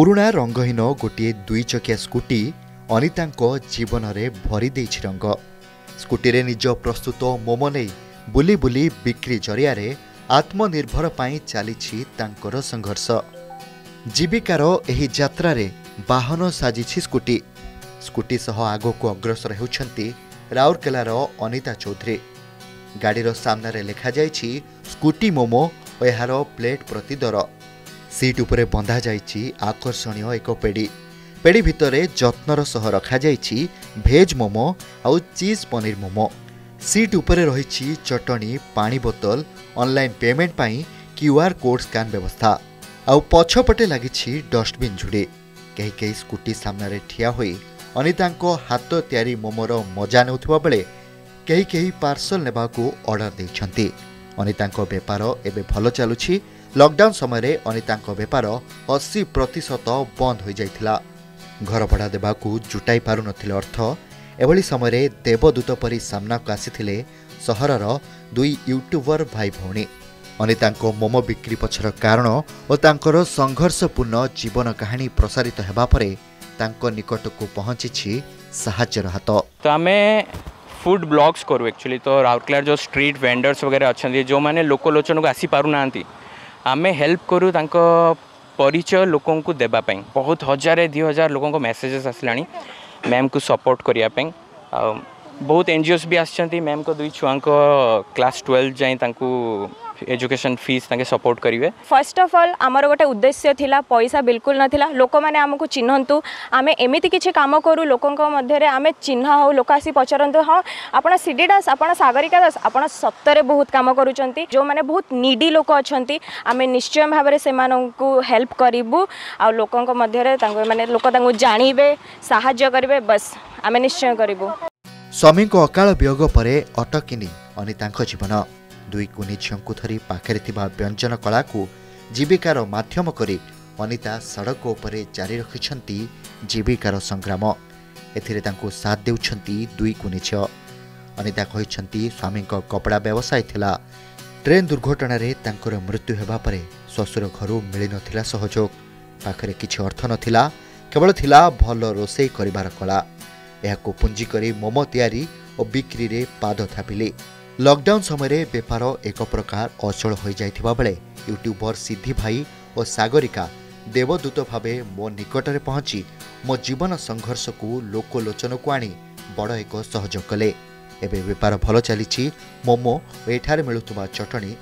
पुणा रङहीन दुई दुईचकिया स्कुटी अनिता जीवन भरिदेछ रङ्ग स्कुटी निज प्रस्तुत मोमो बुलि बुली बिक्री जरियर आत्मनिर्भर पनि चाहिँ तर सङ्घर्ष जीविकारही जात्रा बाहन साजिस स्कुटी स्कुटीसह को अग्रसर हुन्छ राउरकेला अनिता चौधरी गाडी सामने सामनार लेखाइ स्कुटी मोमो यहाँ प्लेट प्रति दर ସିଟ୍ ଉପରେ ବନ୍ଧାଯାଇଛି ଆକର୍ଷଣୀୟ ଏକ ପେଡ଼ି ପେଡ଼ି ଭିତରେ ଯତ୍ନର ସହ ରଖାଯାଇଛି ଭେଜ୍ ମୋମୋ ଆଉ ଚିଜ୍ ପନିର ମୋମୋ ସିଟ୍ ଉପରେ ରହିଛି ଚଟଣି ପାଣି ବୋତଲ ଅନଲାଇନ୍ ପେମେଣ୍ଟ ପାଇଁ କ୍ୟୁଆର୍ କୋଡ୍ ସ୍କାନ୍ ବ୍ୟବସ୍ଥା ଆଉ ପଛପଟେ ଲାଗିଛି ଡଷ୍ଟବିନ୍ ଝୁଡ଼ି କେହି କେହି ସ୍କୁଟି ସାମ୍ନାରେ ଠିଆ ହୋଇ ଅନିତାଙ୍କ ହାତ ତିଆରି ମୋମୋର ମଜା ନେଉଥିବା ବେଳେ କେହି କେହି ପାର୍ସଲ ନେବାକୁ ଅର୍ଡ଼ର ଦେଇଛନ୍ତି ଅନିତାଙ୍କ ବେପାର ଏବେ ଭଲ ଚାଲୁଛି ଲକ୍ଡାଉନ୍ ସମୟରେ ଅନିତାଙ୍କ ବେପାର ଅଶୀ ପ୍ରତିଶତ ବନ୍ଦ ହୋଇଯାଇଥିଲା ଘରଭଡ଼ା ଦେବାକୁ ଜୁଟାଇ ପାରୁନଥିଲେ ଅର୍ଥ ଏଭଳି ସମୟରେ ଦେବଦୂତ ପରି ସାମ୍ନାକୁ ଆସିଥିଲେ ସହରର ଦୁଇ ୟୁଟ୍ୟୁବର ଭାଇ ଭଉଣୀ ଅନିତାଙ୍କ ମୋମୋ ବିକ୍ରି ପଛର କାରଣ ଓ ତାଙ୍କର ସଂଘର୍ଷପୂର୍ଣ୍ଣ ଜୀବନ କାହାଣୀ ପ୍ରସାରିତ ହେବା ପରେ ତାଙ୍କ ନିକଟକୁ ପହଞ୍ଚିଛି ସାହାଯ୍ୟର ହାତ ତ ଆମେ फुड ब्लग्स करूँ एक्चुअली तो राउरकेला जो स्ट्रीट वेंडर्स वगैरह अच्छा जो मैंने लोकलोचन को आसीपारुना आम हेल्प करूँ परिचय लोक को देवाई बहुत हजार दि हजार लोक मेसेजेस आसला मैम को सपोर्ट करने बहुत एनजीओस भी आसमें मैम को दुई छुआ क्लास ट्वेल्व जाए एजुकेशन फीस सपोर्ट करिवे फर्स्ट अफ ऑल आमर गोटे उद्देश्य थिला पैसा बिल्कुल नाला लोक मैंने हमकु चिन्हंतु आमे एमिति किछि काम करू लोकंक मध्यरे आमे चिन्ह हो लोक आसी पचरंतु हां आपण सिडी दास आप सागरिका दास आपण सत्तरे बहुत कम कर जो मैंने बहुत निडी लोक अछंती आम निश्चय भाव सेमानंकु हेल्प करिवु आ लोकंक मध्यरे तांको माने लोक तांको जानिबे ସାହାଯ୍ୟ କରିବେ ବସ୍ ଆମେ ନିଶ୍ଚୟ କରିବୁ ସ୍ୱାମୀଙ୍କ ଅକାଳ ବିୟୋଗ ପରେ दुई कुनिञ्जन कला जीविक माध्यमक अनिता सडक उप जारी रखिच जीविकार सङ्ग्राम ए साथ दुई कुनै झिउ अनिता स्वामी कपडा व्यवसाय थिला ट्रेन दुर्घटा मृत्यु हेपर श घर मिलन सहयोग पाखेर अर्थ न केवल थाहा भए रोष गरुञ्जिकरी मोमो तिरी बिक्री थापिले ଲକ୍ଡାଉନ୍ ସମୟରେ ବେପାର ଏକ ପ୍ରକାର ଅଚଳ ହୋଇଯାଇଥିବା ବେଳେ ୟୁଟ୍ୟୁବର ସିଦ୍ଧି ଭାଇ ଓ ସାଗରିକା ଦେବଦୂତ ଭାବେ ମୋ ନିକଟରେ ପହଞ୍ଚି ମୋ ଜୀବନ ସଂଘର୍ଷକୁ ଲୋକଲୋଚନକୁ ଆଣି ବଡ଼ ଏକ ସହଯୋଗ କଲେ ଏବେ ବେପାର ଭଲ ଚାଲିଛି ମୋମୋ ଓ ଏଠାରେ ମିଳୁଥିବା ଚଟଣି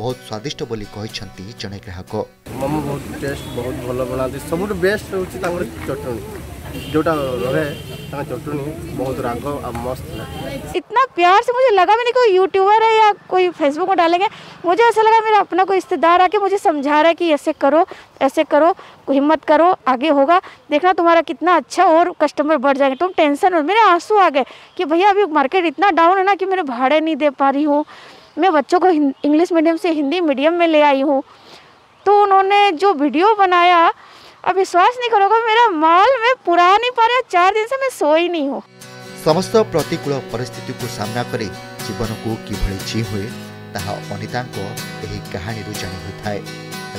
ବହୁତ ସ୍ୱାଦିଷ୍ଟ ବୋଲି କହିଛନ୍ତି ଜଣେ ଗ୍ରାହକ ମୋମୋ ବହୁତ ଟେଷ୍ଟ ବହୁତ ଭଲ ବନାନ୍ତି ସବୁଠୁ ବେଷ୍ଟ ହେଉଛି ତାଙ୍କର ଚଟଣି जोटा रहे चटनी बहुत राग और मस्त है इतना प्यार से मुझे लगा मैंने कोई यूट्यूबर है या कोई फेसबुक में डालेंगे मुझे ऐसा लगा मेरा अपना कोई रिश्तेदार आके मुझे समझा रहा है कि ऐसे करो ऐसे करो हिम्मत करो आगे होगा देखना तुम्हारा कितना अच्छा और कस्टमर बढ़ जाएंगे तुम टेंशन मत मेरे आंसू आ गए कि भैया अभी मार्केट इतना डाउन है ना कि मेरे भाड़े नहीं दे पा रही हूँ मैं बच्चों को इंग्लिश मीडियम से हिंदी मीडियम में ले आई हूँ तो उन्होंने जो वीडियो बनाया अब विश्वास नहीं करोगे मेरा मॉल में पूरा नहीं पा रहा चार दिन से मैं सो ही नहीं हूँ समस्त प्रतिकूल परिस्थिति को सामना करे जीवन को किभली जी हुए ताहा अनिता को यही ତାହା ଅନିତାଙ୍କ ଏହି କାହାଣୀରୁ ଜାଣି ହୋଇଥାଏ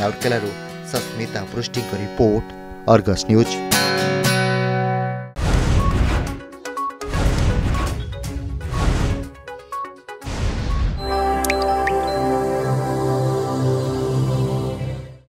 ରାଉରକେଲାରୁ ସସ୍ମିତା ପୃଷ୍ଟିଙ୍କ रिपोर्ट अर्गस न्यूज़